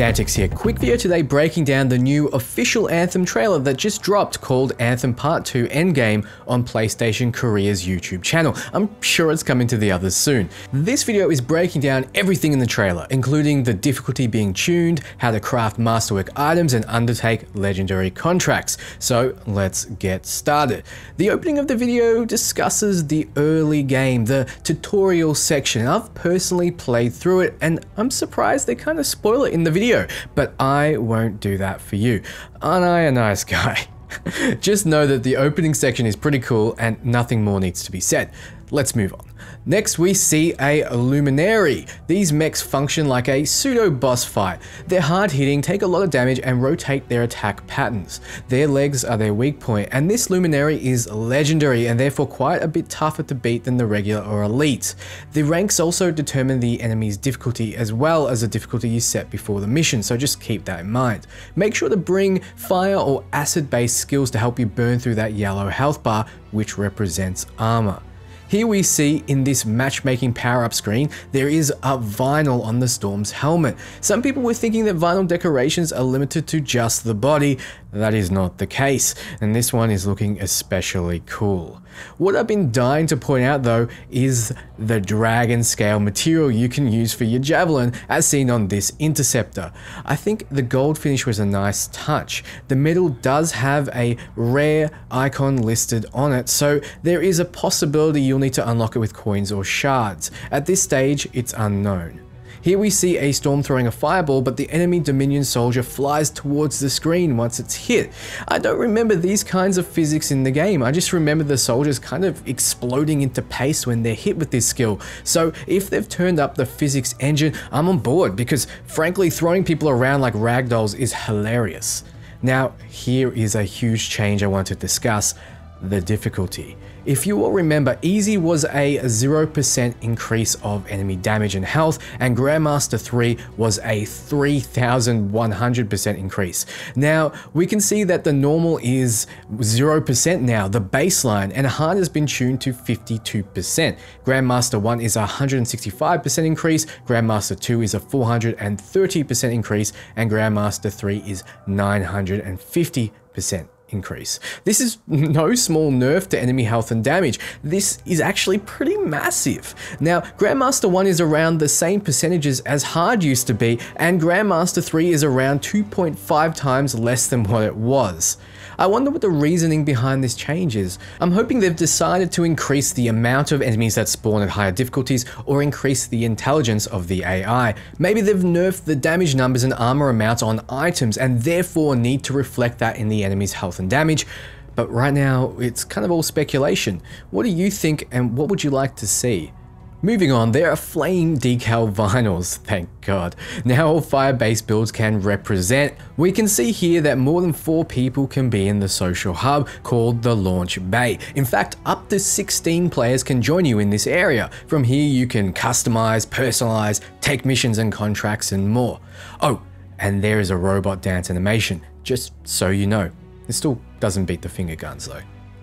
Dantics here, quick video today breaking down the new official Anthem trailer that just dropped called Anthem Part 2 Endgame on PlayStation Korea's YouTube channel. I'm sure it's coming to the others soon. This video is breaking down everything in the trailer, including the difficulty being tuned, how to craft masterwork items and undertake legendary contracts. So let's get started. The opening of the video discusses the early game, the tutorial section. I've personally played through it and I'm surprised they kind of spoil it in the video, but I won't do that for you. Aren't I a nice guy? Just know that the opening section is pretty cool and nothing more needs to be said. Let's move on. Next, we see a Luminary. These mechs function like a pseudo boss fight. They're hard hitting, take a lot of damage, and rotate their attack patterns. Their legs are their weak point, and this Luminary is legendary and therefore quite a bit tougher to beat than the regular or elite. The ranks also determine the enemy's difficulty as well as the difficulty you set before the mission, so just keep that in mind. Make sure to bring fire or acid based skills to help you burn through that yellow health bar, which represents armor. Here we see in this matchmaking power-up screen, there is a vinyl on the Storm's helmet. Some people were thinking that vinyl decorations are limited to just the body. That is not the case, and this one is looking especially cool. What I've been dying to point out though is the dragon scale material you can use for your javelin as seen on this interceptor. I think the gold finish was a nice touch. The metal does have a rare icon listed on it, so there is a possibility you'll need to unlock it with coins or shards. At this stage, it's unknown. Here we see a storm throwing a fireball, but the enemy Dominion soldier flies towards the screen once it's hit. I don't remember these kinds of physics in the game, I just remember the soldiers kind of exploding into paste when they're hit with this skill. So if they've turned up the physics engine, I'm on board because frankly throwing people around like ragdolls is hilarious. Now here is a huge change I want to discuss, the difficulty. If you all remember, Easy was a 0% increase of enemy damage and health, and Grandmaster 3 was a 3100% increase. Now, we can see that the normal is 0% now, the baseline, and hard has been tuned to 52%. Grandmaster 1 is a 165% increase, Grandmaster 2 is a 430% increase, and Grandmaster 3 is 950% increase. This is no small nerf to enemy health and damage. This is actually pretty massive. Now, Grandmaster 1 is around the same percentages as hard used to be, and Grandmaster 3 is around 2.5 times less than what it was. I wonder what the reasoning behind this change is. I'm hoping they've decided to increase the amount of enemies that spawn at higher difficulties or increase the intelligence of the AI. Maybe they've nerfed the damage numbers and armor amounts on items and therefore need to reflect that in the enemy's health and damage. But right now, it's kind of all speculation. What do you think and what would you like to see? Moving on, there are flame decal vinyls, thank god. Now all fire-based builds can represent. We can see here that more than 4 people can be in the social hub called the launch bay. In fact, up to 16 players can join you in this area. From here you can customize, personalize, take missions and contracts and more. Oh, and there is a robot dance animation, just so you know. It still doesn't beat the finger guns though.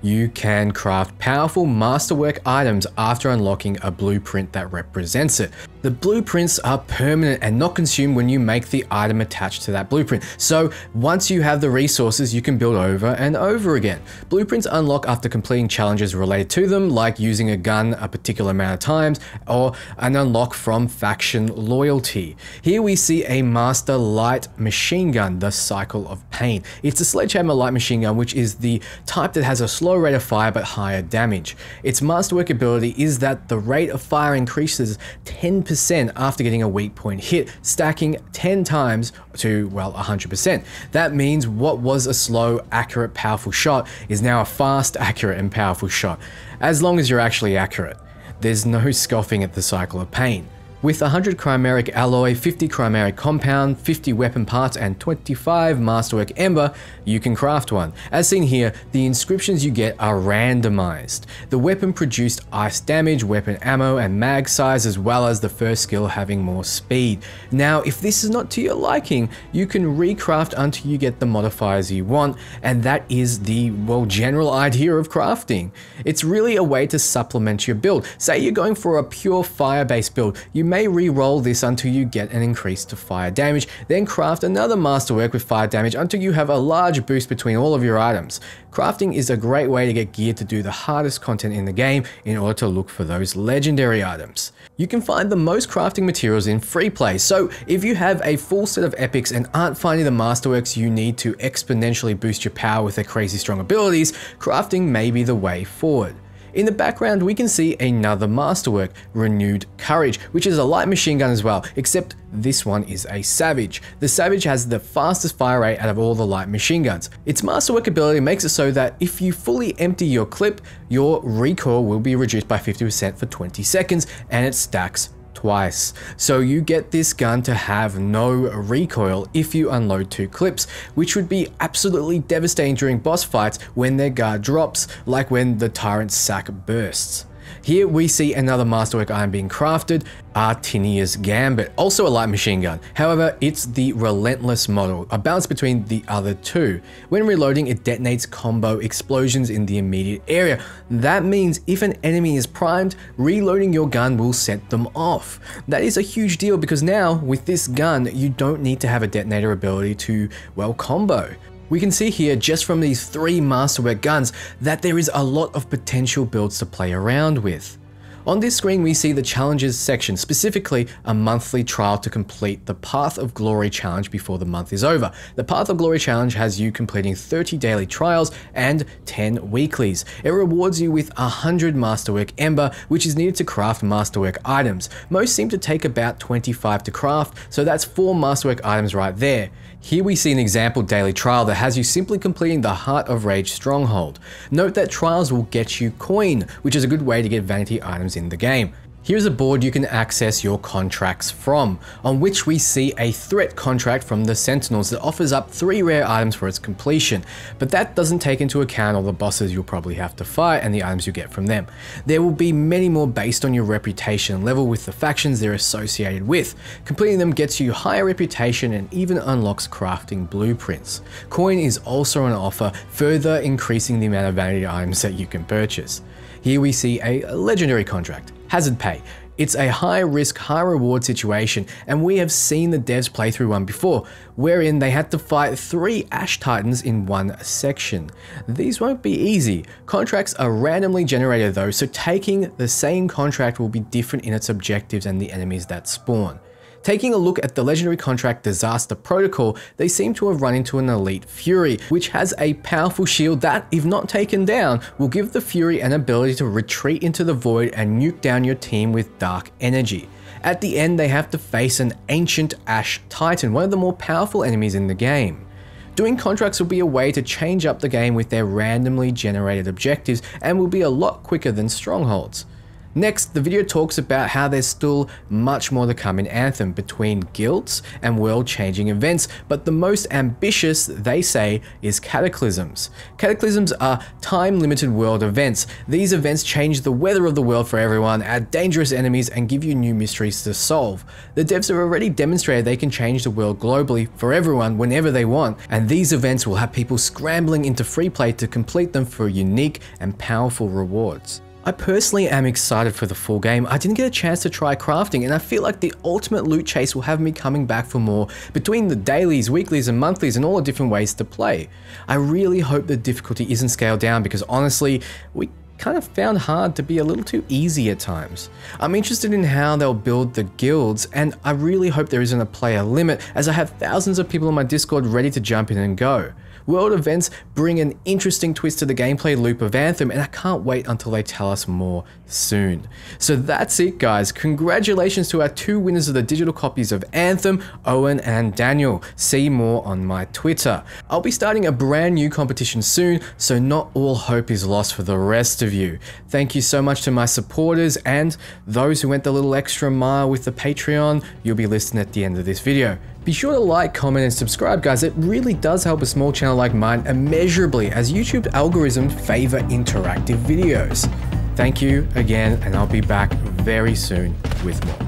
You can craft powerful masterwork items after unlocking a blueprint that represents it. The blueprints are permanent and not consumed when you make the item attached to that blueprint. So once you have the resources, you can build over and over again. Blueprints unlock after completing challenges related to them, like using a gun a particular amount of times, or an unlock from faction loyalty. Here we see a Master Light Machine Gun, the Cycle of Pain. It's a Sledgehammer Light Machine Gun, which is the type that has a slow rate of fire but higher damage. Its masterwork ability is that the rate of fire increases 10 percent after getting a weak point hit, stacking 10 times to, well, 100%. That means what was a slow, accurate, powerful shot is now a fast, accurate, and powerful shot, as long as you're actually accurate. There's no scoffing at the cycle of pain. With 100 chimeric alloy, 50 chimeric compound, 50 weapon parts, and 25 masterwork ember, you can craft one. As seen here, the inscriptions you get are randomized. The weapon produced ice damage, weapon ammo, and mag size, as well as the first skill having more speed. Now, if this is not to your liking, you can recraft until you get the modifiers you want, and that is the, well, general idea of crafting. It's really a way to supplement your build. Say you're going for a pure fire-based build, you may re-roll this until you get an increase to fire damage, then craft another masterwork with fire damage until you have a large boost between all of your items. Crafting is a great way to get gear to do the hardest content in the game in order to look for those legendary items. You can find the most crafting materials in free play, so if you have a full set of epics and aren't finding the masterworks you need to exponentially boost your power with their crazy strong abilities, crafting may be the way forward. In the background, we can see another masterwork, Renewed Courage, which is a light machine gun as well, except this one is a Savage. The Savage has the fastest fire rate out of all the light machine guns. Its masterwork ability makes it so that if you fully empty your clip, your recoil will be reduced by 50% for 20 seconds, and it stacks twice. So you get this gun to have no recoil if you unload two clips, which would be absolutely devastating during boss fights when their guard drops, like when the Tyrant's sack bursts. Here we see another masterwork iron being crafted, Artinia's Gambit, also a light machine gun. However, it's the Relentless model, a balance between the other two. When reloading, it detonates combo explosions in the immediate area. That means if an enemy is primed, reloading your gun will set them off. That is a huge deal because now, with this gun, you don't need to have a detonator ability to, well, combo. We can see here just from these three Masterwork guns that there is a lot of potential builds to play around with. On this screen we see the challenges section, specifically a monthly trial to complete the Path of Glory challenge before the month is over. The Path of Glory challenge has you completing 30 daily trials and 10 weeklies. It rewards you with 100 Masterwork Ember, which is needed to craft Masterwork items. Most seem to take about 25 to craft, so that's 4 Masterwork items right there. Here we see an example daily trial that has you simply completing the Heart of Rage Stronghold. Note that trials will get you coin, which is a good way to get vanity items in the game. Here's a board you can access your contracts from, on which we see a threat contract from the Sentinels that offers up 3 rare items for its completion, but that doesn't take into account all the bosses you'll probably have to fight and the items you get from them. There will be many more based on your reputation level with the factions they're associated with. Completing them gets you higher reputation and even unlocks crafting blueprints. Coin is also on offer, further increasing the amount of vanity items that you can purchase. Here we see a legendary contract. Hazard Pay. It's a high risk, high reward situation, and we have seen the devs play through one before, wherein they had to fight three Ash Titans in one section. These won't be easy. Contracts are randomly generated though, so taking the same contract will be different in its objectives and the enemies that spawn. Taking a look at the legendary contract Disaster Protocol, they seem to have run into an Elite Fury, which has a powerful shield that, if not taken down, will give the Fury an ability to retreat into the void and nuke down your team with dark energy. At the end, they have to face an Ancient Ash Titan, one of the more powerful enemies in the game. Doing contracts will be a way to change up the game with their randomly generated objectives and will be a lot quicker than strongholds. Next, the video talks about how there's still much more to come in Anthem between guilds and world-changing events, but the most ambitious, they say, is Cataclysms. Cataclysms are time-limited world events. These events change the weather of the world for everyone, add dangerous enemies, and give you new mysteries to solve. The devs have already demonstrated they can change the world globally for everyone whenever they want, and these events will have people scrambling into free play to complete them for unique and powerful rewards. I personally am excited for the full game. I didn't get a chance to try crafting and I feel like the ultimate loot chase will have me coming back for more between the dailies, weeklies and monthlies and all the different ways to play. I really hope the difficulty isn't scaled down because honestly, we kind of found hard to be a little too easy at times. I'm interested in how they'll build the guilds and I really hope there isn't a player limit as I have thousands of people on my Discord ready to jump in and go. World events bring an interesting twist to the gameplay loop of Anthem, and I can't wait until they tell us more soon. So that's it, guys. Congratulations to our two winners of the digital copies of Anthem, Owen and Daniel. See more on my Twitter. I'll be starting a brand new competition soon, so not all hope is lost for the rest of you. Thank you so much to my supporters and those who went the little extra mile with the Patreon. You'll be listed at the end of this video. Be sure to like, comment, and subscribe, guys. It really does help a small channel like mine immeasurably as YouTube algorithms favor interactive videos. Thank you again, and I'll be back very soon with more.